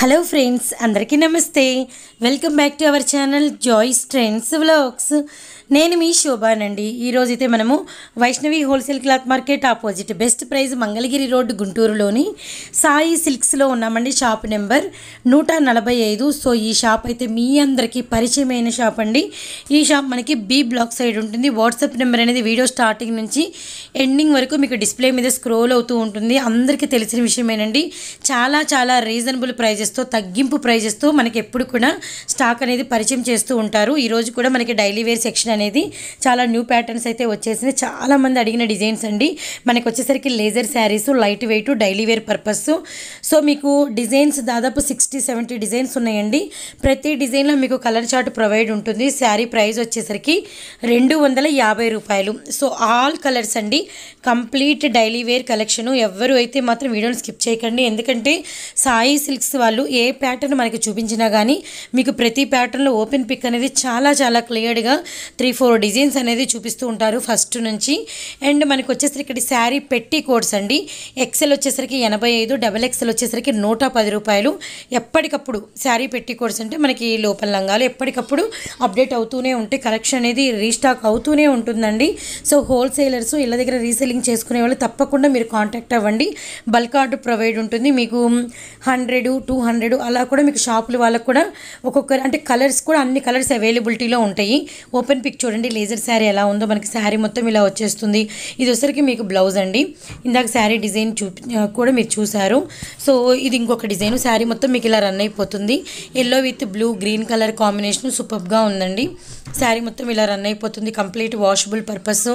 Hello friends అందరికీ నమస్తే. Welcome back to our channel Joy's trends vlogs. నేను మీ శోభానండి. ఈరోజైతే అయితే మనము Vaishnavi wholesale cloth market opposite best price Mangalagiri road గుంటూరులోని సాయి సిల్క్స్లో ఉన్నామండి షాప్ నెంబర్ నూట నలభై ఐదు. సో ఈ షాప్ అయితే మీ అందరికీ పరిచయమైన షాప్ అండి. ఈ షాప్ మనకి బి బ్లాక్ సైడ్ ఉంటుంది. వాట్సాప్ నెంబర్ అనేది వీడియో స్టార్టింగ్ నుంచి ఎండింగ్ వరకు మీకు డిస్ప్లే మీద స్క్రోల్ అవుతూ ఉంటుంది. అందరికీ తెలిసిన విషయమేనండి. చాలా చాలా రీజనబుల్ ప్రైజెస్ ప్రైజెస్తో తగ్గింపు ప్రైజెస్తో మనకి ఎప్పుడు కూడా స్టాక్ అనేది పరిచయం చేస్తూ ఉంటారు. ఈరోజు కూడా మనకి డైలీ వేర్ సెక్షన్ అనేది చాలా న్యూ ప్యాటర్న్స్ అయితే వచ్చేసింది. చాలా మంది అడిగిన డిజైన్స్ అండి. మనకి వచ్చేసరికి laser sarees light weight daily wear purpose. So మీకు డిజైన్స్ దాదాపు సిక్స్టీ సెవెంటీ డిజైన్స్ ఉన్నాయండి. ప్రతి డిజైన్లో మీకు కలర్ చార్ట్ ప్రొవైడ్ ఉంటుంది. శారీ ప్రైస్ వచ్చేసరికి రెండు వందల యాభై రూపాయలు. సో ఆల్ కలర్స్ అండి. కంప్లీట్ డైలీ వేర్ కలెక్షన్ ఎవరు అయితే మాత్రం వీడియోని స్కిప్ చేయకండి. ఎందుకంటే సాయి సిల్క్స్ వాళ్ళు ఏ ప్యాటర్న్ మనకి చూపించినా కానీ మీకు ప్రతి ప్యాటర్న్లో ఓపెన్ పిక్ అనేది చాలా చాలా క్లియర్గా త్రీ ఫోర్ డిజైన్స్ అనేది చూపిస్తూ ఉంటారు ఫస్ట్ నుంచి. అండ్ మనకు వచ్చేసరికి ఇక్కడ శారీ పెట్టి కోడ్స్ అండి. ఎక్సెల్ వచ్చేసరికి ఎనభై ఐదు డబల్ ఎక్సెల్ వచ్చేసరికి నూట పది రూపాయలు. ఎప్పటికప్పుడు శారీ పెట్టి కోడ్స్ అంటే మనకి లోపల లంగాలు ఎప్పటికప్పుడు అప్డేట్ అవుతూనే ఉంటే కలెక్షన్ అనేది రీస్టాక్ అవుతూనే ఉంటుందండి. సో హోల్సేలర్స్ ఇళ్ళ దగ్గర రీసెల్లింగ్ చేసుకునే వాళ్ళు తప్పకుండా మీరు కాంటాక్ట్ అవ్వండి. బల్క్ ఆర్డర్ ప్రొవైడ్ ఉంటుంది. మీకు హండ్రెడ్ టూ హండ్రెడ్ అలా కూడా మీకు షాపుల వాళ్ళకు కూడా ఒక్కొక్కరు అంటే కలర్స్ కూడా అన్ని కలర్స్ అవైలబిలిటీలో ఉంటాయి. ఓపెన్ పిక్ చూడండి లేజర్ శారీ ఎలా ఉందో మనకి శారీ మొత్తం ఇలా వచ్చేస్తుంది. ఇది వచ్చరికి మీకు బ్లౌజ్ అండి. ఇందాక శారీ డిజైన్ చూ కూడా మీరు చూసారు సో ఇది ఇంకొక డిజైన్. శారీ మొత్తం మీకు ఇలా రన్ అయిపోతుంది. Yellow with blue green colour combination సూపర్గా ఉందండి. శారీ మొత్తం ఇలా రన్ అయిపోతుంది. Complete washable purpose.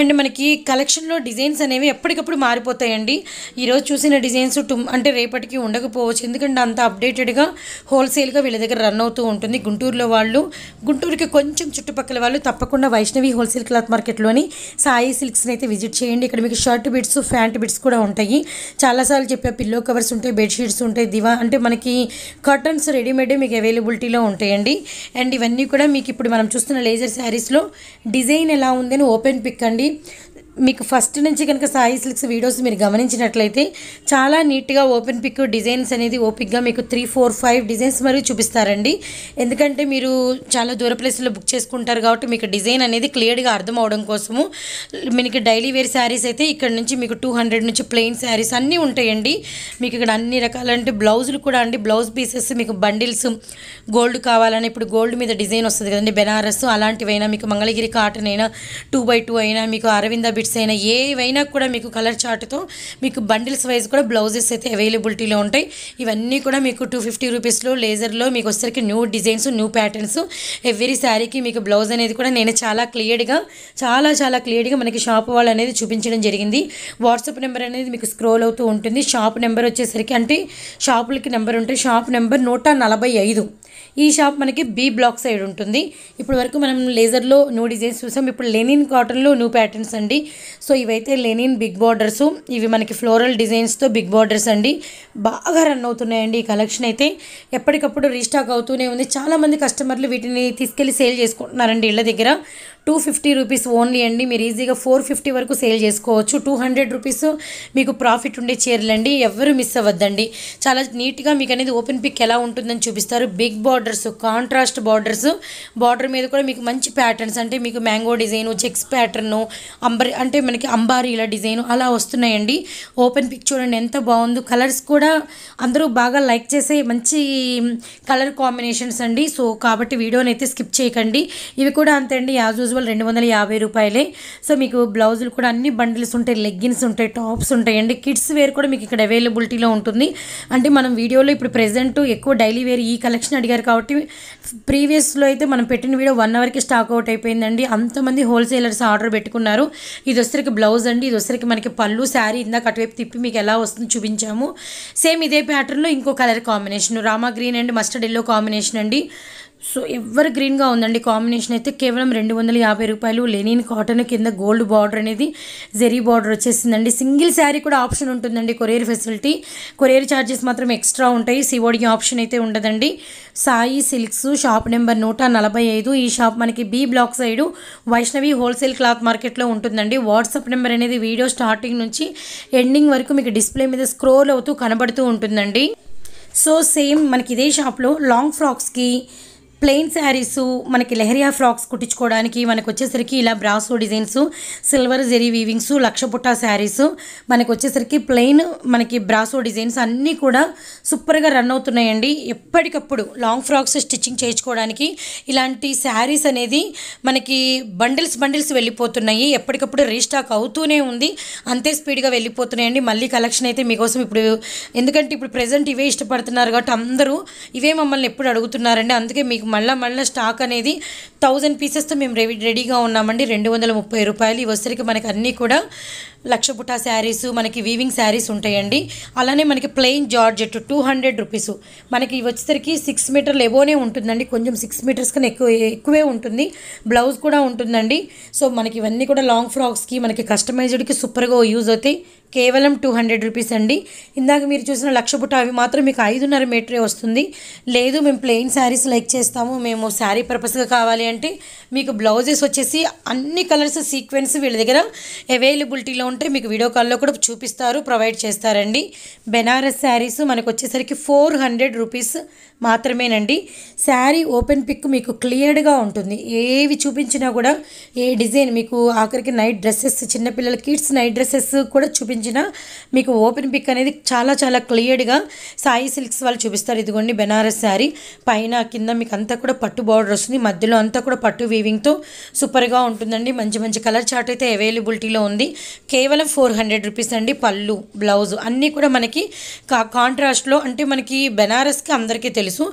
అండ్ మనకి కలెక్షన్లో డిజైన్స్ అనేవి ఎప్పటికప్పుడు మారిపోతాయండి. ఈరోజు చూసిన డిజైన్స్ టు అంటే రేపటికి ఉండకపోవచ్చు. ఎందుకంటే అంత అప్డేటెడ్గా హోల్సేల్గా వీళ్ళ దగ్గర రన్ అవుతూ ఉంటుంది. గుంటూరులో వాళ్ళు గుంటూరుకి కొంచెం చుట్టుపక్కల వాళ్ళు తప్పకుండా వైష్ణవి హోల్సేల్ క్లాత్ మార్కెట్లోని సాయి సిల్క్స్ని అయితే విజిట్ చేయండి. ఇక్కడ మీకు షర్ట్ బిట్స్ ప్యాంట్ బిట్స్ కూడా ఉంటాయి. చాలాసార్లు చెప్పే పిల్లో కవర్స్ ఉంటాయి బెడ్షీట్స్ ఉంటాయి దివా అంటే మనకి కర్టన్స్ రెడీమేడ్ మీకు అవైలబిలిటీలో ఉంటాయండి. అండ్ ఇవన్నీ కూడా మీకు ఇప్పుడు మనం చూస్తున్న లేజర్ శారీస్లో డిజైన్ ఎలా ఉందని ఓపెన్ పిక్ అండి. మీకు ఫస్ట్ నుంచి కనుక సాయి సిల్క్స్ వీడియోస్ మీరు గమనించినట్లయితే చాలా నీట్గా ఓపెన్ పిక్ డిజైన్స్ అనేది ఓపిక్గా మీకు త్రీ ఫోర్ ఫైవ్ డిజైన్స్ మరియు చూపిస్తారండి. ఎందుకంటే మీరు చాలా దూర ప్లేస్లో బుక్ చేసుకుంటారు కాబట్టి మీకు డిజైన్ అనేది క్లియర్గా అర్థం అవడం కోసము మీకు డైలీ వేర్ శారీస్ అయితే ఇక్కడ నుంచి మీకు టూ హండ్రెడ్ నుంచి ప్లెయిన్ శారీస్ అన్నీ ఉంటాయండి. మీకు ఇక్కడ అన్ని రకాల అంటే బ్లౌజులు కూడా అండి. బ్లౌజ్ పీసెస్ మీకు బండిల్స్ గోల్డ్ కావాలని ఇప్పుడు గోల్డ్ మీద డిజైన్ వస్తుంది కదండి. బెనారస్ అలాంటివైనా మీకు మంగళగిరి కాటన్ అయినా టూ బై టూ అయినా మీకు అరవింద బిట్స్ అయినా ఏవైనా కూడా మీకు కలర్ చార్ట్తో మీకు బండిల్స్ వైజ్ కూడా బ్లౌజెస్ అయితే అవైలబిలిటీలో ఉంటాయి. ఇవన్నీ కూడా మీకు టూ ఫిఫ్టీ రూపీస్లో లేజర్లో మీకు వచ్చేసరికి new designs new patterns. Every శారీకి మీకు బ్లౌజ్ అనేది కూడా నేను చాలా క్లియర్గా చాలా చాలా క్లియర్గా మనకి షాప్ వాళ్ళు అనేది చూపించడం జరిగింది. వాట్సాప్ నెంబర్ అనేది మీకు స్క్రోల్ అవుతూ ఉంటుంది. షాప్ నెంబర్ వచ్చేసరికి అంటే షాపులకి నెంబర్ ఉంటే షాప్ నెంబర్ నూట నలభై ఐదు. ఈ షాప్ మనకి బి బ్లాక్ సైడ్ ఉంటుంది. ఇప్పుడు వరకు మనం లేజర్లో న్యూ డిజైన్స్ చూసాం. ఇప్పుడు లెనిన్ కాటన్లో న్యూ ప్యాటర్న్స్ అండి. సో ఇవైతే లెనిన్ బిగ్ బార్డర్స్ ఇవి మనకి ఫ్లోరల్ డిజైన్స్తో బిగ్ బార్డర్స్ అండి. బాగా రన్ అవుతున్నాయండి ఈ కలెక్షన్ అయితే. ఎప్పటికప్పుడు రీస్టాక్ అవుతూనే ఉంది. చాలామంది కస్టమర్లు వీటిని తీసుకెళ్ళి సేల్ చేసుకుంటున్నారండి ఇళ్ళ దగ్గర. టూ ఫిఫ్టీ రూపీస్ ఓన్లీ అండి. మీరు ఈజీగా ఫోర్ ఫిఫ్టీ వరకు సేల్ చేసుకోవచ్చు. టూ హండ్రెడ్ రూపీస్ మీకు ప్రాఫిట్ ఉండే చీరలండి. ఎవరు మిస్ అవ్వద్దండి. చాలా నీట్గా మీకు అనేది ఓపెన్ పిక్ ఎలా ఉంటుందని చూపిస్తారు. Big borders contrast borders border మీద కూడా మీకు మంచి ప్యాటర్న్స్ అంటే మీకు మ్యాంగో డిజైన్ చెక్స్ ప్యాటర్ను అంబరి అంటే మనకి అంబారీల డిజైన్ అలా వస్తున్నాయండి. ఓపెన్ పిక్ చూడండి ఎంత బాగుందో. కలర్స్ కూడా అందరూ బాగా లైక్ చేసే మంచి కలర్ కాంబినేషన్స్ అండి. సో కాబట్టి వీడియోని అయితే స్కిప్ చేయకండి. ఇవి కూడా అంతే అండి. యాజ్ యూజువల్ రెండు వందల యాభై రూపాయలే. సో మీకు బ్లౌజులు కూడా అన్ని బండిల్స్ ఉంటాయి లెగ్గిన్స్ ఉంటాయి టాప్స్ ఉంటాయండి కిడ్స్ వేర్ కూడా మీకు ఇక్కడ అవైలబిలిటీలో ఉంటుంది. అంటే మనం వీడియోలో ఇప్పుడు ప్రెజెంట్ ఎక్కువ డైలీ వేర్ ఈ కలెక్షన్ అడిగారు కాబట్టి ప్రీవియస్లో అయితే మనం పెట్టిన వీడియో వన్ అవర్కి స్టాక్ అవుట్ అయిపోయిందండి. అంతమంది హోల్సేలర్స్ ఆర్డర్ పెట్టుకున్నారు. ఇది వచ్చరికి బ్లౌజ్ అండి ఇది వచ్చరికి మనకి పళ్ళు శారీ ఇందాక అటువైపు తిప్పి మీకు ఎలా వస్తుందో చూపించాము. సేమ్ ఇదే ప్యాటర్న్లో ఇంకో colour combination Rama green and mustard yellow combination అండి. సో ఎవర్ గ్రీన్గా ఉందండి కాంబినేషన్ అయితే కేవలం రెండు వందల యాభై రూపాయలు లెనిన్ కాటన్ కింద గోల్డ్ బార్డర్ అనేది జెరీ బార్డర్ వచ్చేసిందండి. సింగిల్ శారీ కూడా ఆప్షన్ ఉంటుందండి కొరియర్ ఫెసిలిటీ. కొరియర్ ఛార్జెస్ మాత్రం ఎక్స్ట్రా ఉంటాయి. సిఓడి ఆప్షన్ అయితే ఉండదండి. సాయి సిల్క్స్ షాప్ నెంబర్ నూట నలభై ఐదు. ఈ షాప్ మనకి B block side Vaishnavi wholesale cloth మార్కెట్లో ఉంటుందండి. వాట్సాప్ నెంబర్ అనేది వీడియో స్టార్టింగ్ నుంచి ఎండింగ్ వరకు మీకు డిస్ప్లే మీద స్క్రోల్ అవుతూ కనబడుతూ ఉంటుందండి. సో సేమ్ మనకి ఇదే షాప్లో లాంగ్ ఫ్రాక్స్కి ప్లెయిన్ శారీస్ మనకి లెహరియా ఫ్రాక్స్ కుట్టించుకోవడానికి మనకు వచ్చేసరికి ఇలా brasso designs silver zari weavings లక్ష పుట్టా శారీస్ మనకు వచ్చేసరికి ప్లెయిన్ మనకి బ్రాసో డిజైన్స్ అన్నీ కూడా సూపర్గా రన్ అవుతున్నాయండి. ఎప్పటికప్పుడు లాంగ్ ఫ్రాక్స్ స్టిచ్చింగ్ చేయించుకోవడానికి ఇలాంటి శారీస్ అనేది మనకి బండిల్స్ బండిల్స్ వెళ్ళిపోతున్నాయి. ఎప్పటికప్పుడు రీస్టాక్ అవుతూనే ఉంది. అంతే స్పీడ్గా వెళ్ళిపోతున్నాయండి. మళ్ళీ కలెక్షన్ అయితే మీకోసం ఇప్పుడు ఎందుకంటే ఇప్పుడు ప్రజెంట్ ఇవే ఇష్టపడుతున్నారు కాబట్టి అందరూ ఇవే మమ్మల్ని ఎప్పుడు అడుగుతున్నారండి. అందుకే మీకు మళ్ళీ మళ్ళీ స్టాక్ అనేది థౌజండ్ పీసెస్తో మేము రెడీ రెడీగా ఉన్నామండి. రెండు వందల ముప్పై రూపాయలు. ఈ మనకి అన్నీ కూడా లక్ష పుట్టా శారీస్ మనకి వీవింగ్ శారీస్ ఉంటాయండి. అలానే మనకి plain georgette two hundred rupees మనకి ఇవి వచ్చేసరికి సిక్స్ మీటర్లు ఎబోనే ఉంటుందండి. కొంచెం సిక్స్ మీటర్స్ కన్నా ఎక్కువ ఎక్కువే ఉంటుంది. బ్లౌజ్ కూడా ఉంటుందండి. సో మనకి ఇవన్నీ కూడా లాంగ్ ఫ్రాక్స్కి మనకి కస్టమైజ్డ్కి సూపర్గా యూజ్ అవుతాయి. కేవలం టూ హండ్రెడ్ రూపీస్ అండి. ఇందాక మీరు చూసిన లక్ష పుట్ట అవి మాత్రం మీకు ఐదున్నర మీటరే వస్తుంది. లేదు మేము ప్లెయిన్ శారీస్ లైక్ చేస్తాము. మేము శారీ పర్పస్గా కావాలి అంటే మీకు బ్లౌజెస్ వచ్చేసి అన్ని కలర్స్ సీక్వెన్స్ వీళ్ళ దగ్గర అవైలబిలిటీలో ఉంటే మీకు వీడియో కాల్లో కూడా చూపిస్తారు ప్రొవైడ్ చేస్తారండి. బెనారస్ శారీస్ మనకు వచ్చేసరికి ఫోర్ హండ్రెడ్ రూపీస్ మాత్రమేనండి. శారీ ఓపెన్ పిక్ మీకు క్లియర్డ్గా ఉంటుంది. ఏవి చూపించినా కూడా ఏ డిజైన్ మీకు ఆఖరికి నైట్ డ్రెస్సెస్ చిన్నపిల్లల కిడ్స్ నైట్ డ్రెస్సెస్ కూడా సంబంధించిన మీకు ఓపెన్ పిక్ అనేది చాలా చాలా క్లియర్డ్గా సాయి సిల్క్స్ వాళ్ళు చూపిస్తారు. ఇదిగోండి బెనారస్ శారీ. పైన కింద మీకు అంతా కూడా పట్టు బార్డర్ వస్తుంది. మధ్యలో అంతా కూడా పట్టు వీవింగ్తో సూపర్గా ఉంటుందండి. మంచి మంచి కలర్ చార్ట్ అయితే అవైలబిలిటీలో ఉంది. కేవలం ఫోర్ హండ్రెడ్ రూపీస్ అండి. పళ్ళు బ్లౌజ్ అన్నీ కూడా మనకి కా కాంట్రాస్ట్లో అంటే మనకి బెనారస్కి అందరికీ తెలుసు.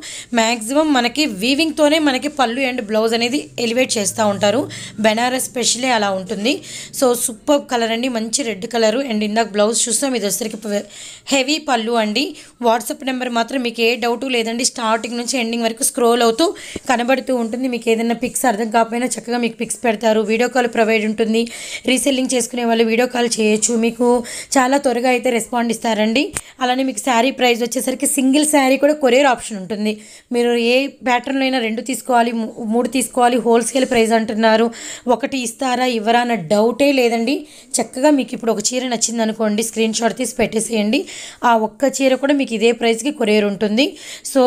మ్యాక్సిమం మనకి వీవింగ్తోనే మనకి పళ్ళు అండ్ బ్లౌజ్ అనేది ఎలివేట్ చేస్తూ ఉంటారు. బెనారస్ స్పెషలే అలా ఉంటుంది. సో సూపర్ కలర్ అండి. మంచి రెడ్ కలర్ అండ్ ఇందాక బ్లౌజ్ చూస్తాం ఇది వచ్చరికి హెవీ పళ్ళు అండి. వాట్సాప్ నెంబర్ మాత్రం మీకు ఏ డౌట్ లేదండి. స్టార్టింగ్ నుంచి ఎండింగ్ వరకు స్క్రోల్ అవుతూ కనబడుతూ ఉంటుంది. మీకు ఏదైనా పిక్స్ అర్థం కాకపోయినా చక్కగా మీకు పిక్స్ పెడతారు. వీడియో కాల్ ప్రొవైడ్ ఉంటుంది. రీసెల్లింగ్ చేసుకునే వాళ్ళు వీడియో కాల్ చేయొచ్చు. మీకు చాలా త్వరగా అయితే రెస్పాండ్ ఇస్తారండి. అలానే మీకు శారీ ప్రైస్ వచ్చేసరికి సింగిల్ శారీ కూడా కొరియర్ ఆప్షన్ ఉంటుంది. మీరు ఏ ప్యాటర్న్లో అయినా రెండు తీసుకోవాలి మూడు తీసుకోవాలి హోల్సేల్ ప్రైస్ అంటున్నారు. ఒకటి ఇస్తారా ఇవ్వరా అన్న డౌటే లేదండి. చక్కగా మీకు ఇప్పుడు ఒక చీర నచ్చింది అనుకోండి స్క్రీన్ షాట్ తీసి పెట్టేసేయండి. ఆ ఒక్క చీర కూడా మీకు ఇదే ప్రైస్కి కొరియర్ ఉంటుంది. సో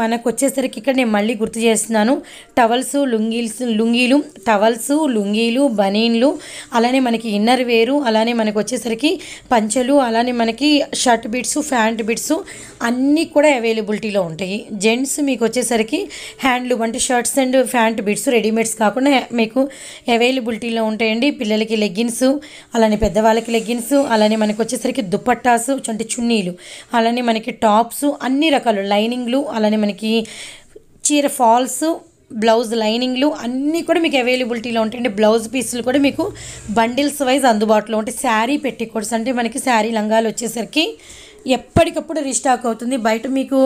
మనకు వచ్చేసరికి ఇక్కడ నేను మళ్ళీ గుర్తు చేస్తున్నాను. టవల్స్ లుంగీల్స్ లుంగీలు టవల్స్ లుంగీలు బనీన్లు అలానే మనకి ఇన్నర్ వేరు అలానే మనకు వచ్చేసరికి పంచెలు అలానే మనకి షర్ట్ బిట్స్ ఫ్యాంట్ బిట్స్ అన్నీ కూడా అవైలబిలిటీలో ఉంటాయి. జెంట్స్ మీకు వచ్చేసరికి హ్యాండ్లూమ్ అంటే shirts and pant bits readymades కాకుండా మీకు అవైలబిలిటీలో ఉంటాయండి. పిల్లలకి లెగ్గిన్స్ అలానే పెద్దవాళ్ళకి లెగ్గిన్స్ అలానే మనకు వచ్చేసరికి దుపట్టాస్ అంటే చున్నీలు అలానే మనకి టాప్స్ అన్ని రకాలు లైనింగ్లు అలానే మనకి చీర ఫాల్స్ బ్లౌజ్ లైనింగ్లు అన్నీ కూడా మీకు అవైలబిలిటీలో ఉంటాయండి బ్లౌజ్ పీసులు కూడా మీకు బండిల్స్ వైజ్ అందుబాటులో ఉంటాయి. శారీ పెట్టికోట్స్ అంటే మనకి శారీ లంగాలు వచ్చేసరికి ఎప్పటికప్పుడు రీస్టాక్ అవుతుంది. బయట మీకు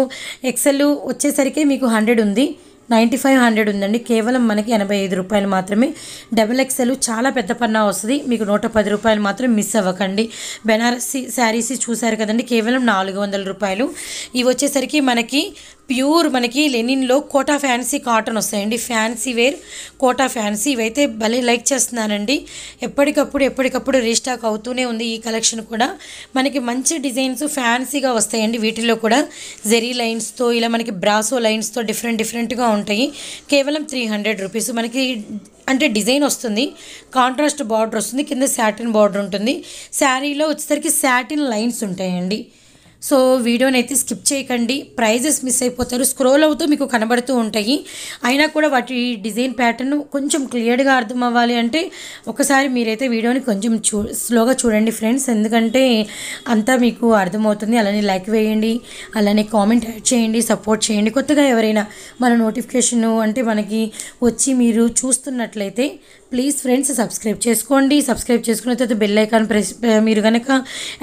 ఎక్సెల్ వచ్చేసరికి మీకు హండ్రెడ్ ఉంది. నైంటీ ఫైవ్ హండ్రెడ్ ఉందండి. కేవలం మనకి ఎనభై ఐదు రూపాయలు మాత్రమే. డబుల్ ఎక్సెల్ చాలా పెద్ద పన్నా వస్తుంది. మీకు నూట పది రూపాయలు మాత్రం మిస్ అవ్వకండి. బెనారసి శారీస్ చూసారు కదండి. కేవలం నాలుగు వందల రూపాయలు. ఇవి వచ్చేసరికి మనకి ప్యూర్ మనకి లెనిన్లో కోటా ఫ్యాన్సీ కాటన్ వస్తాయండి. ఫ్యాన్సీ వేర్ కోటా ఫ్యాన్సీ ఇవైతే భలే లైక్ చేస్తున్నానండి ఎప్పటికప్పుడు ఎప్పటికప్పుడు రీస్టాక్ అవుతూనే ఉంది ఈ కలెక్షన్ కూడా. మనకి మంచి డిజైన్స్ ఫ్యాన్సీగా వస్తాయండి వీటిలో కూడా. జెరీ లైన్స్తో ఇలా మనకి బ్రాసో లైన్స్తో డిఫరెంట్ డిఫరెంట్గా ఉంటాయి. కేవలం త్రీ హండ్రెడ్ రూపీస్. మనకి అంటే డిజైన్ వస్తుంది. కాంట్రాస్ట్ బార్డర్ వస్తుంది. కింద శాటిన్ బార్డర్ ఉంటుంది. శారీలో వచ్చేసరికి శాటిన్ లైన్స్ ఉంటాయండి. సో వీడియోని అయితే స్కిప్ చేయకండి. ప్రైజెస్ మిస్ అయిపోతారు. స్క్రోల్ అవుతూ మీకు కనబడుతూ ఉంటాయి. అయినా కూడా వాటి డిజైన్ ప్యాటర్న్ కొంచెం క్లియర్గా అర్థం అవ్వాలి అంటే ఒకసారి మీరైతే వీడియోని కొంచెం చూ స్లోగా చూడండి ఫ్రెండ్స్. ఎందుకంటే అంతా మీకు అర్థమవుతుంది. అలానే లైక్ వేయండి. అలానే కామెంట్ యాడ్ చేయండి. సపోర్ట్ చేయండి. కొత్తగా ఎవరైనా మన నోటిఫికేషన్ అంటే మనకి వచ్చి మీరు చూస్తున్నట్లయితే ప్లీజ్ ఫ్రెండ్స్ సబ్స్క్రైబ్ చేసుకోండి. సబ్స్క్రైబ్ చేసుకున్న తర్వాత బెల్ ఐకాన్ ప్రెస్ మీరు కనుక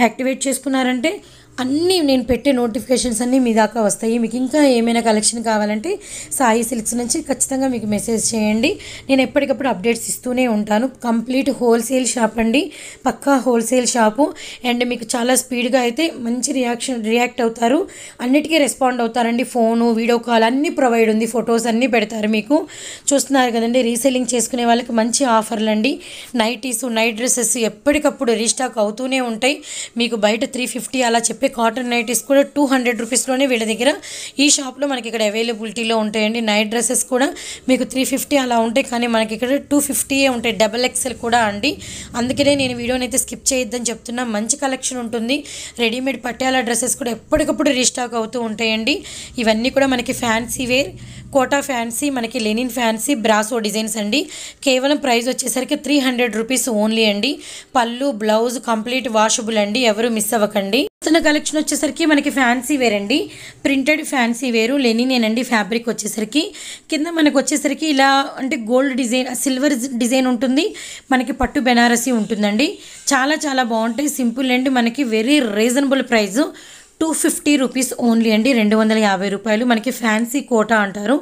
యాక్టివేట్ చేసుకున్నారంటే అన్నీ నేను పెట్టే నోటిఫికేషన్స్ అన్నీ మీ దాకా వస్తాయి. మీకు ఇంకా ఏమైనా కలెక్షన్ కావాలంటే సాయి సిల్క్స్ నుంచి ఖచ్చితంగా మీకు మెసేజ్ చేయండి. నేను ఎప్పటికప్పుడు అప్డేట్స్ ఇస్తూనే ఉంటాను. కంప్లీట్ హోల్సేల్ షాప్ అండి. పక్కా హోల్సేల్ షాపు. అండ్ మీకు చాలా స్పీడ్గా అయితే మంచి రియాక్షన్ రియాక్ట్ అవుతారు. అన్నిటికీ రెస్పాండ్ అవుతారండి. ఫోను వీడియో కాల్ అన్నీ ప్రొవైడ్ ఉంది. ఫొటోస్ అన్నీ పెడతారు మీకు. చూస్తున్నారు కదండి రీసెల్లింగ్ చేసుకునే వాళ్ళకి మంచి ఆఫర్లు అండి నైటీస్ నైట్ డ్రెస్సెస్ ఎప్పటికప్పుడు రీస్టాక్ అవుతూనే ఉంటాయి. మీకు బయట త్రీ ఫిఫ్టీ అలా చెప్పి చెప్పే కాటన్ నైటీస్ కూడా టూ హండ్రెడ్ రూపీస్లోనే వీళ్ళ దగ్గర ఈ షాప్లో మనకి ఇక్కడ అవైలబిలిటీలో ఉంటాయండి. నైట్ డ్రెస్సెస్ కూడా మీకు త్రీ ఫిఫ్టీ అలా ఉంటాయి. కానీ మనకి ఇక్కడ టూ ఫిఫ్టీయే ఉంటాయి. డబల్ ఎక్సెల్ కూడా అండి. అందుకనే నేను వీడియోని అయితే స్కిప్ చేయొద్దని చెప్తున్నా. మంచి కలెక్షన్ ఉంటుంది. రెడీమేడ్ పట్యాల డ్రెస్సెస్ కూడా ఎప్పటికప్పుడు రీస్టాక్ అవుతూ ఉంటాయండి. ఇవన్నీ కూడా మనకి ఫ్యాన్సీ వేర్ కోటా ఫ్యాన్సీ మనకి లెనిన్ ఫ్యాన్సీ బ్రాసో డిజైన్స్ అండి. కేవలం ప్రైస్ వచ్చేసరికి త్రీ హండ్రెడ్ రూపీస్ ఓన్లీ అండి. పళ్ళు బ్లౌజ్ కంప్లీట్ వాషబుల్ అండి. ఎవరు మిస్ అవ్వకండి. వస్తున్న కలెక్షన్ వచ్చేసరికి మనకి ఫ్యాన్సీ వేర్ అండి. ప్రింటెడ్ ఫ్యాన్సీ వేరు లెనినేనండి ఫ్యాబ్రిక్ వచ్చేసరికి. కింద మనకు వచ్చేసరికి ఇలా అంటే గోల్డ్ డిజైన్ సిల్వర్ డిజైన్ ఉంటుంది. మనకి పట్టు బెనారసీ ఉంటుందండి. చాలా చాలా బాగుంటాయి. సింపుల్ అండి మనకి very reasonable price two fifty rupees only అండి. రెండు వందల యాభై రూపాయలు మనకి ఫ్యాన్సీ కోట అంటారు.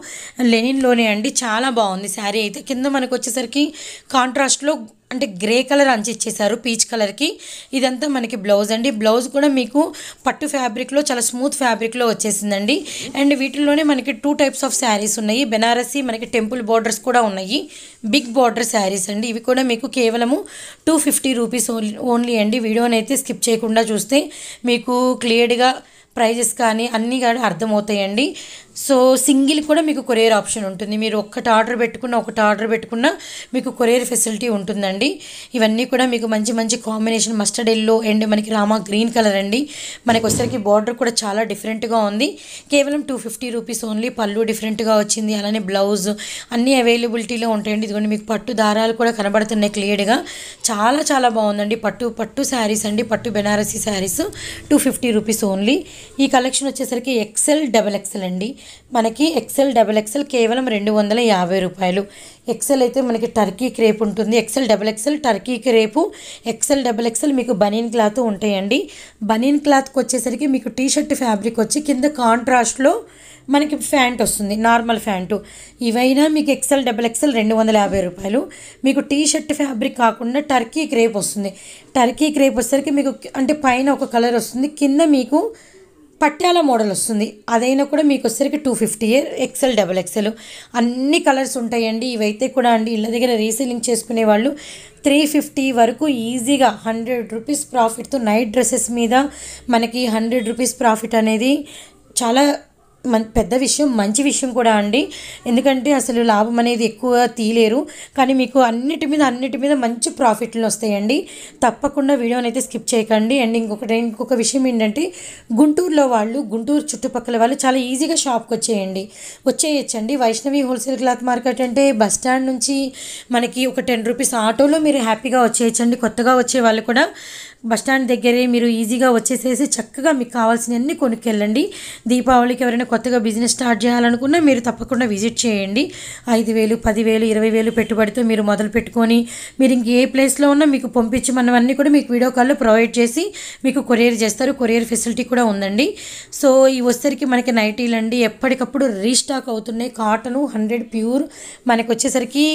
లెనిన్లోనే అండి. చాలా బాగుంది శారీ అయితే. కింద మనకు వచ్చేసరికి కాంట్రాస్ట్లో అంటే గ్రే కలర్ అంచి ఇచ్చేసారు పీచ్ కలర్కి. ఇదంతా మనకి బ్లౌజ్ అండి. బ్లౌజ్ కూడా మీకు పట్టు ఫ్యాబ్రిక్లో చాలా స్మూత్ ఫ్యాబ్రిక్లో వచ్చేసిందండి. అండ్ వీటిల్లోనే మనకి టూ టైప్స్ ఆఫ్ శారీస్ ఉన్నాయి. బెనారసీ మనకి టెంపుల్ బార్డర్స్ కూడా ఉన్నాయి. బిగ్ బార్డర్ శారీస్ అండి. ఇవి కూడా మీకు కేవలము టూ ఫిఫ్టీ రూపీస్ ఓన్లీ అండి. వీడియోని అయితే స్కిప్ చేయకుండా చూస్తే మీకు క్లియర్గా ప్రైజెస్ కానీ అన్నీ కానీ అర్థమవుతాయండి. సో సింగిల్ కూడా మీకు కొరియర్ ఆప్షన్ ఉంటుంది. మీరు ఒక్కటి ఆర్డర్ పెట్టుకున్న ఒకటి ఆర్డర్ పెట్టుకున్న మీకు కొరియర్ ఫెసిలిటీ ఉంటుందండి. ఇవన్నీ కూడా మీకు మంచి మంచి కాంబినేషన్ మస్టర్డ్ ఎల్లో అండ్ మనకి రామా గ్రీన్ కలర్ అండి. మనకి వచ్చేసరికి బార్డర్ కూడా చాలా డిఫరెంట్గా ఉంది. కేవలం టూ ఫిఫ్టీ రూపీస్ ఓన్లీ పళ్ళు డిఫరెంట్గా వచ్చింది. అలానే బ్లౌజ్ అన్నీ అవైలబిలిటీలో ఉంటాయండి. ఇదిగోండి మీకు పట్టు దారాలు కూడా కనబడుతున్నాయి క్లియర్గా. చాలా చాలా బాగుందండి. పట్టు పట్టు శారీస్ అండి. పట్టు Banarasi sarees two fifty rupees only. ఈ కలెక్షన్ వచ్చేసరికి ఎక్సెల్ డబల్ ఎక్సెల్ అండి. మనకి ఎక్సెల్ డబల్ ఎక్సెల్ కేవలం రెండు వందల యాభై రూపాయలు. ఎక్సెల్ అయితే మనకి టర్కీ క్రేప్ ఉంటుంది. Excel double excel Turkey crepe excel double excel మీకు బనీన్ క్లాత్ ఉంటాయండి. బనీన్ క్లాత్కి వచ్చేసరికి మీకు టీ షర్ట్ ఫ్యాబ్రిక్ వచ్చి కింద కాంట్రాస్ట్లో మనకి ఫ్యాంట్ వస్తుంది. నార్మల్ ఫ్యాంటు ఇవైనా మీకు ఎక్సెల్ డబల్ ఎక్సెల్ రెండు వందల యాభై రూపాయలు. మీకు టీ షర్ట్ ఫ్యాబ్రిక్ కాకుండా టర్కీ క్రేప్ వస్తుంది. టర్కీ క్రేప్ వచ్చేసరికి మీకు అంటే పైన ఒక కలర్ వస్తుంది. కింద మీకు పట్యాల మోడల్ వస్తుంది. అదైనా కూడా మీకు వచ్చేసరికి two fifty excel double excel అన్ని కలర్స్ ఉంటాయండి. ఇవైతే కూడా అండి ఇళ్ళ దగ్గర రీసేలింగ్ చేసుకునే వాళ్ళు త్రీ ఫిఫ్టీ వరకు ఈజీగా హండ్రెడ్ రూపీస్ ప్రాఫిట్తో నైట్ డ్రెస్సెస్ మీద మనకి హండ్రెడ్ రూపీస్ ప్రాఫిట్ అనేది చాలా మన్ పెద్ద విషయం మంచి విషయం కూడా అండి. ఎందుకంటే అసలు లాభం అనేది ఎక్కువ తీయలేరు. కానీ మీకు అన్నిటి మీద అన్నిటి మీద మంచి ప్రాఫిట్లు వస్తాయండి. తప్పకుండా వీడియోని అయితే స్కిప్ చేయకండి. అండ్ ఇంకొకటి ఇంకొక విషయం ఏంటంటే గుంటూరులో వాళ్ళు గుంటూరు చుట్టుపక్కల వాళ్ళు చాలా ఈజీగా షాప్కి వచ్చేయండి. వచ్చేయచ్చండి. వైష్ణవి హోల్సేల్ క్లాత్ మార్కెట్ అంటే బస్ స్టాండ్ నుంచి మనకి ఒక టెన్ రూపీస్ ఆటోలో మీరు హ్యాపీగా వచ్చేయచ్చండి. కొత్తగా వచ్చే వాళ్ళు కూడా. బస్ స్టాండ్ దగ్గరే మీరు ఈజీగా వచ్చేసేసి చక్కగా మీకు కావాల్సినవన్నీ కొనుక్కెళ్ళండి. దీపావళికి ఎవరైనా కొత్తగా బిజినెస్ స్టార్ట్ చేయాలనుకున్నా మీరు తప్పకుండా విజిట్ చేయండి. ఐదు వేలు పదివేలు ఇరవై వేలు పెట్టుబడితో మీరు మొదలు పెట్టుకొని మీరు ఇంక ఏ ప్లేస్లో ఉన్నా మీకు పంపించమన్నవన్నీ కూడా మీకు వీడియో కాల్లో ప్రొవైడ్ చేసి మీకు కొరియర్ చేస్తారు. కొరియర్ ఫెసిలిటీ కూడా ఉందండి. సో ఈ వచ్చేసరికి మనకి నైటీలు అండి ఎప్పటికప్పుడు రీస్టాక్ అవుతున్నాయి. కాటను హండ్రెడ్ ప్యూర్ మనకు వచ్చేసరికి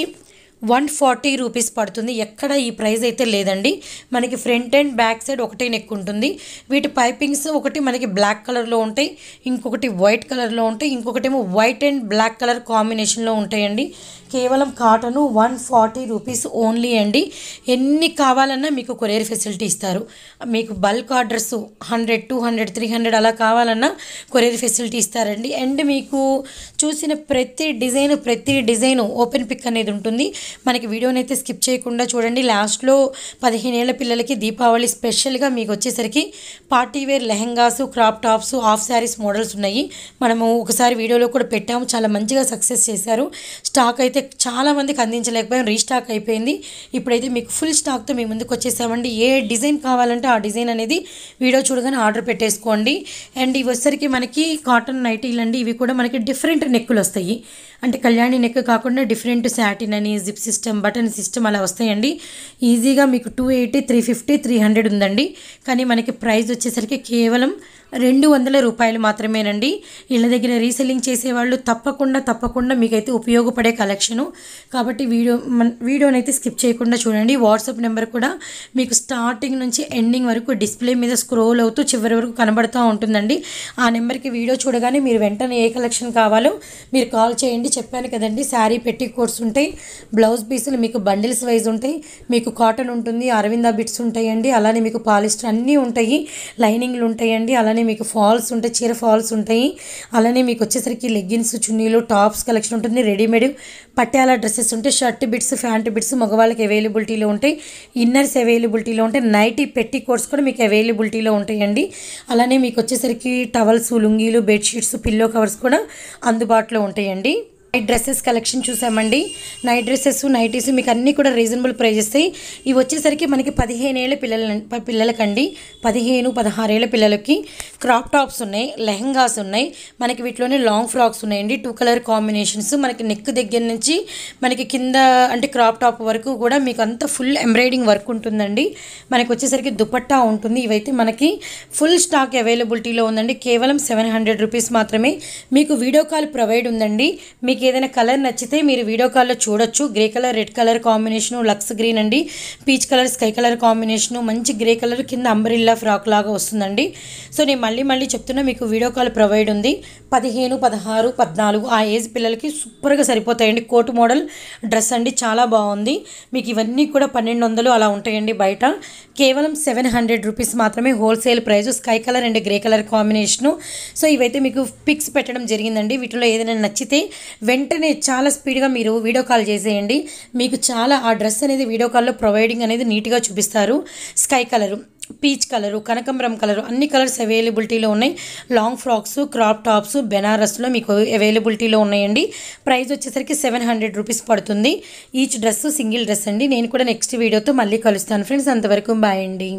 వన్ ఫార్టీ రూపీస్ పడుతుంది. ఎక్కడ ఈ ప్రైస్ అయితే లేదండి. మనకి ఫ్రంట్ అండ్ బ్యాక్ సైడ్ ఒకటే నెక్ ఉంటుంది. వీటి పైపింగ్స్ ఒకటి మనకి బ్లాక్ కలర్లో ఉంటాయి. ఇంకొకటి వైట్ కలర్లో ఉంటాయి. ఇంకొకటి ఏమో వైట్ అండ్ బ్లాక్ కలర్ కాంబినేషన్లో ఉంటాయండి. కేవలం cotton one forty rupees only అండి. ఎన్ని కావాలన్నా మీకు కొరియర్ ఫెసిలిటీ ఇస్తారు. మీకు bulk orders hundred two hundred three hundred అలా కావాలన్నా కొరియర్ ఫెసిలిటీ ఇస్తారండి. అండ్ మీకు చూసిన ప్రతి డిజైన్ ప్రతి డిజైన్ ఓపెన్ పిక్ అనేది ఉంటుంది. మనకి వీడియోని అయితే స్కిప్ చేయకుండా చూడండి. లాస్ట్లో పదిహేను ఏళ్ళ పిల్లలకి దీపావళి స్పెషల్గా మీకు వచ్చేసరికి party wear lehengas crop tops half sarees models ఉన్నాయి. మనము ఒకసారి వీడియోలో కూడా పెట్టాము. చాలా మంచిగా సక్సెస్ చేశారు. స్టాక్ అయితే చాలా మందికి అందించలేకపోయాం. రీస్టాక్ అయిపోయింది. ఇప్పుడైతే మీకు ఫుల్ స్టాక్తో మీ ముందుకు వచ్చేసామండి. ఏ డిజైన్ కావాలంటే ఆ డిజైన్ అనేది వీడియో చూడగానే ఆర్డర్ పెట్టేసుకోండి. అండ్ ఇవి వచ్చేసరికి మనకి కాటన్ నైటీలు అండి ఇవి కూడా మనకి డిఫరెంట్ నెక్కులు వస్తాయి అంటే కళ్యాణి నెక్ కాకుండా డిఫరెంట్ శాటిన్ అని జిప్స్ సిస్టమ్ బటన్ సిస్టమ్ అలా వస్తాయండి. ఈజీగా మీకు two eighty three fifty three hundred ఉందండి. కానీ మనకి ప్రైస్ వచ్చేసరికి కేవలం రెండు వందల రూపాయలు మాత్రమేనండి. ఇళ్ళ దగ్గర రీసెల్లింగ్ చేసేవాళ్ళు తప్పకుండా తప్పకుండా మీకైతే ఉపయోగపడే కలెక్షను. కాబట్టి వీడియో మన వీడియోని అయితే స్కిప్ చేయకుండా చూడండి. వాట్సాప్ నెంబర్ కూడా మీకు స్టార్టింగ్ నుంచి ఎండింగ్ వరకు డిస్ప్లే మీద స్క్రోల్ అవుతూ చివరి వరకు కనబడుతూ ఉంటుందండి. ఆ నెంబర్కి వీడియో చూడగానే మీరు వెంటనే ఏ కలెక్షన్ కావాలో మీరు కాల్ చేయండి. చెప్పాను కదండి శారీ పెట్టి కోర్స్ ఉంటాయి. బ్లౌజ్ పీసులు మీకు బండిల్స్ వైజ్ ఉంటాయి. మీకు కాటన్ ఉంటుంది అరవింద బిట్స్ ఉంటాయండి. అలానే మీకు పాలిస్టర్ అన్నీ ఉంటాయి. లైనింగ్లు ఉంటాయండి. అలానే మీకు ఫాల్స్ ఉంటాయి చీర ఫాల్స్ ఉంటాయి. అలానే మీకు వచ్చేసరికి లెగ్గిన్స్ చున్నీలు టాప్స్ కలెక్షన్ ఉంటుంది రెడీమేడ్ పట్యాల డ్రెస్సెస్ ఉంటాయి షర్ట్ బిట్స్ ఫ్యాంట్ బిట్స్ మగవాళ్ళకి అవైలబిలిటీలో ఉంటాయి ఇన్నర్స్ అవైలబిలిటీలో ఉంటాయి నైటీ పెట్టి కోర్స్ కూడా మీకు అవైలబిలిటీలో ఉంటాయండి. అలానే మీకు వచ్చేసరికి టవల్స్ లుంగీలు బెడ్షీట్స్ పిల్లో కవర్స్ కూడా అందుబాటులో ఉంటాయండి. నైట్ డ్రెస్సెస్ కలెక్షన్ చూసామండి. నైట్ డ్రెస్సెస్ నైటీస్ మీకు అన్నీ కూడా రీజనబుల్ ప్రైజెస్ ఇవి వచ్చేసరికి మనకి పదిహేను ఏళ్ళ పిల్లల పిల్లలకండి. పదిహేను పదహారేళ్ళ పిల్లలకి క్రాప్ టాప్స్ ఉన్నాయి లెహంగాస్ ఉన్నాయి. మనకి వీటిలోనే లాంగ్ ఫ్రాక్స్ ఉన్నాయండి. టూ కలర్ కాంబినేషన్స్ మనకి నెక్ దగ్గర నుంచి మనకి కింద అంటే క్రాప్ టాప్ వరకు కూడా మీకు అంతా ఫుల్ ఎంబ్రాయిడింగ్ వర్క్ ఉంటుందండి. మనకి వచ్చేసరికి దుపట్టా ఉంటుంది. ఇవైతే మనకి ఫుల్ స్టాక్ అవైలబిలిటీలో ఉందండి. కేవలం సెవెన్ హండ్రెడ్ రూపీస్ మాత్రమే. మీకు వీడియో కాల్ ప్రొవైడ్ ఉందండి. మీకు మీకు ఏదైనా కలర్ నచ్చితే మీరు వీడియో కాల్లో చూడొచ్చు. Grey colour red colour combination Lux green అండి. Peach colour sky colour combination మంచి గ్రే కలర్ కింద అంబ్రిల్లా ఫ్రాక్ లాగా వస్తుందండి. సో నేను మళ్ళీ మళ్ళీ చెప్తున్నా మీకు వీడియో కాల్ ప్రొవైడ్ ఉంది. పదిహేను పదహారు పద్నాలుగు ఆ ఏజ్ పిల్లలకి సూపర్గా సరిపోతాయండి. కోటు మోడల్ డ్రెస్ అండి చాలా బాగుంది. మీకు ఇవన్నీ కూడా పన్నెండు వందలు అలా ఉంటాయండి బయట. కేవలం సెవెన్ హండ్రెడ్ రూపీస్ మాత్రమే wholesale price sky colour and grey colour combination. So ఇవైతే మీకు పిక్స్ పెట్టడం జరిగిందండి. వీటిలో ఏదైనా నచ్చితే వెంటనే చాలా స్పీడ్గా మీరు వీడియో కాల్ చేసేయండి. మీకు చాలా ఆ డ్రెస్ అనేది వీడియో కాల్లో ప్రొవైడింగ్ అనేది నీట్గా చూపిస్తారు. స్కై కలరు పీచ్ కలరు కనకంబరం కలరు అన్ని కలర్స్ అవైలబిలిటీలో ఉన్నాయి. లాంగ్ ఫ్రాక్స్ క్రాప్ టాప్స్ బెనారస్లో మీకు అవైలబిలిటీలో ఉన్నాయండి. ప్రైస్ వచ్చేసరికి సెవెన్ హండ్రెడ్ రూపీస్ పడుతుంది. ఈచ్ డ్రెస్ సింగిల్ డ్రెస్ అండి. నేను కూడా నెక్స్ట్ వీడియోతో మళ్ళీ కలుస్తాను. ఫ్రెండ్స్ అంతవరకు బాయ్ అండి.